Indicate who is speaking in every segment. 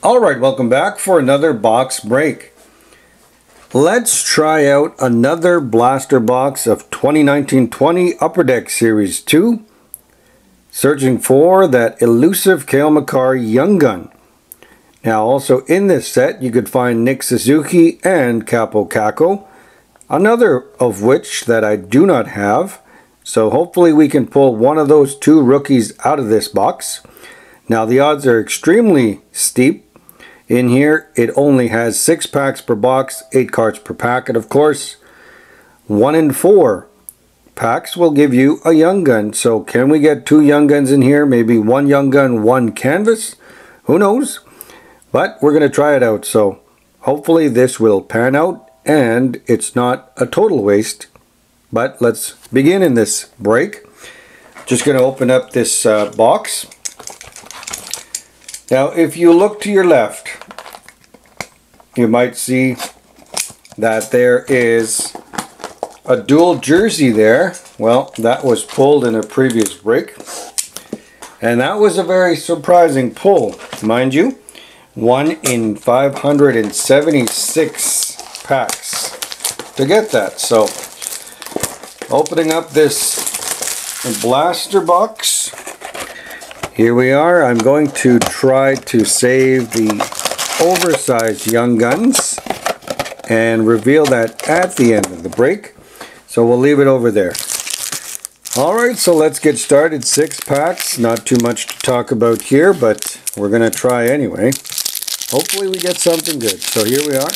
Speaker 1: Alright, welcome back for another box break. Let's try out another blaster box of 2019-20 Upper Deck Series 2. Searching for that elusive Cale Makar Young Gun. Now also in this set you could find Nick Suzuki and Kaapo Kakko. Another of which that I do not have. So hopefully we can pull one of those two rookies out of this box. Now the odds are extremely steep in here, it only has six packs per box, eight cards per packet, of course. One in four packs will give you a young gun. So can we get two young guns in here? Maybe one young gun, one canvas? Who knows? But we're going to try it out. So hopefully this will pan out and it's not a total waste. But let's begin in this break. Just going to open up this uh, box. Now if you look to your left, you might see that there is a dual jersey there. Well, that was pulled in a previous break. And that was a very surprising pull, mind you. One in 576 packs to get that. So, opening up this blaster box. Here we are. I'm going to try to save the oversized Young Guns and reveal that at the end of the break. So we'll leave it over there. Alright, so let's get started. Six packs, not too much to talk about here, but we're going to try anyway. Hopefully we get something good. So here we are.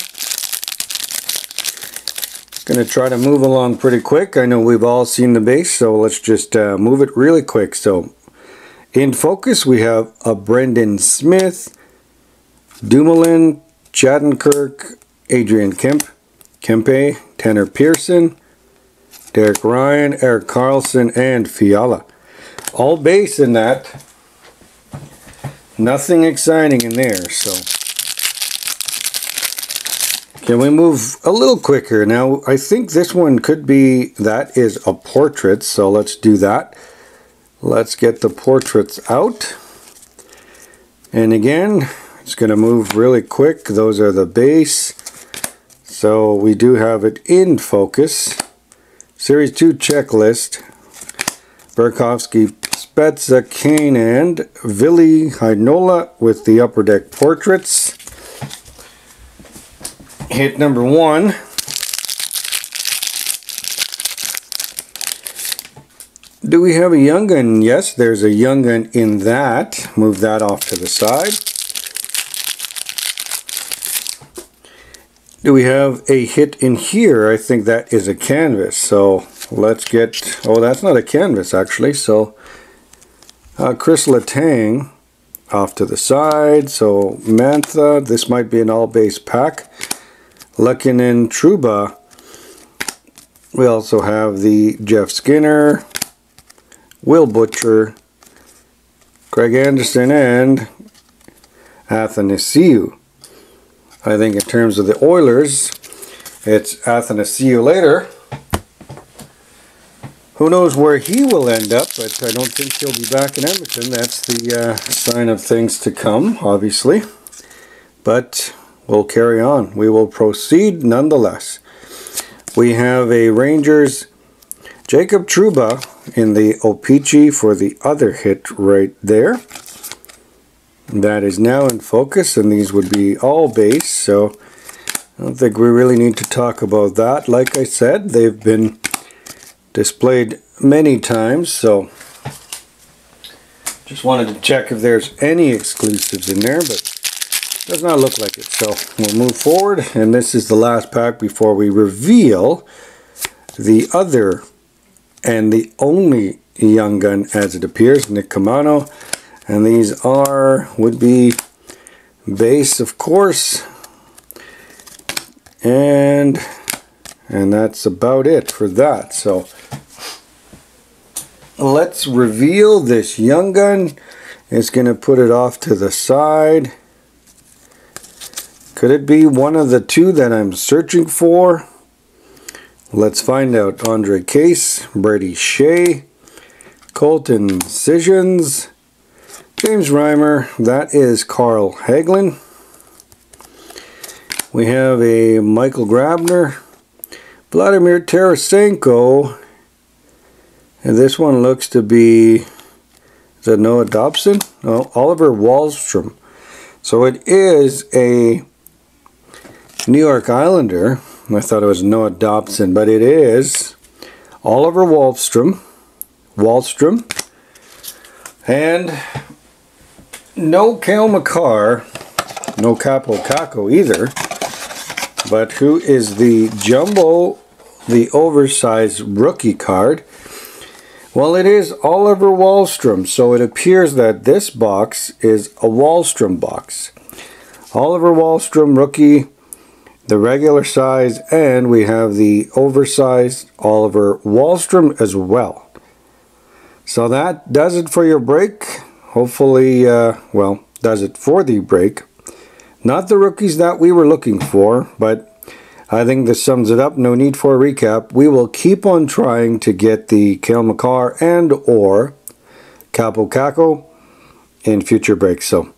Speaker 1: Going to try to move along pretty quick. I know we've all seen the base, so let's just uh, move it really quick. So in focus we have a Brendan Smith, Dumoulin, Shattenkirk, Adrian Kemp, Kempe, Tanner Pearson, Derek Ryan, Erik Karlsson, and Fiala. All base in that. Nothing exciting in there, so. Can we move a little quicker? Now, I think this one could be, that is a portrait, so let's do that. Let's get the portraits out. And again, it's going to move really quick. Those are the base. So we do have it in focus. Series 2 checklist. Burakovsky, Spezza, Kane, and Ville Heinola with the upper deck portraits. Hit number one. Do we have a young gun? Yes, there's a young gun in that. Move that off to the side. do we have a hit in here? I think that is a canvas. So let's get, oh, that's not a canvas actually. So uh, Chris Letang off to the side. So Mantha, this might be an all base pack. Lehkonen Trouba. We also have the Jeff Skinner, Will Butcher, Craig Anderson, and Athanasiou. I think in terms of the Oilers, it's Athena. See later. Who knows where he will end up, but I don't think he'll be back in Edmonton. That's the uh, sign of things to come, obviously. But we'll carry on. We will proceed nonetheless. We have a Rangers Jacob Trouba in the O-Pee-Chee for the other hit right there. That is now in focus and these would be all base so I don't think we really need to talk about that. Like I said they've been displayed many times so just wanted to check if there's any exclusives in there but does not look like it. So we'll move forward and this is the last pack before we reveal the other and the only young gun as it appears Nick Caamano and these are would be base of course. And and that's about it for that. So let's reveal this young gun. It's going to put it off to the side. Could it be one of the two that I'm searching for let's find out Andre Case, Brady Skjei, Colton Sissons James Reimer, that is Carl Hagelin. We have a Michael Grabner, Vladimir Tarasenko, and this one looks to be, that Noah Dobson? No, Oliver Wahlstrom. So it is a New York Islander. I thought it was Noah Dobson, but it is Oliver Wahlstrom. Wahlstrom. And no Cale Makar, no Kaapo Kakko either. But who is the jumbo, the oversized rookie card? Well, it is Oliver Wahlstrom, so it appears that this box is a Wahlstrom box. Oliver Wahlstrom rookie, the regular size, and we have the oversized Oliver Wahlstrom as well. So that does it for your break. Hopefully, uh, well, does it for the break. Not the rookies that we were looking for, but I think this sums it up. No need for a recap. We will keep on trying to get the Cale Makar and or Kaapo Kakko in future breaks. So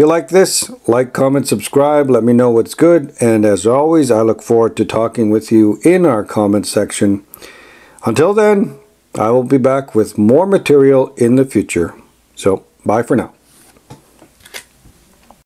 Speaker 1: you like this, like, comment, subscribe. Let me know what's good. And as always, I look forward to talking with you in our comment section. Until then, I will be back with more material in the future. So bye for now.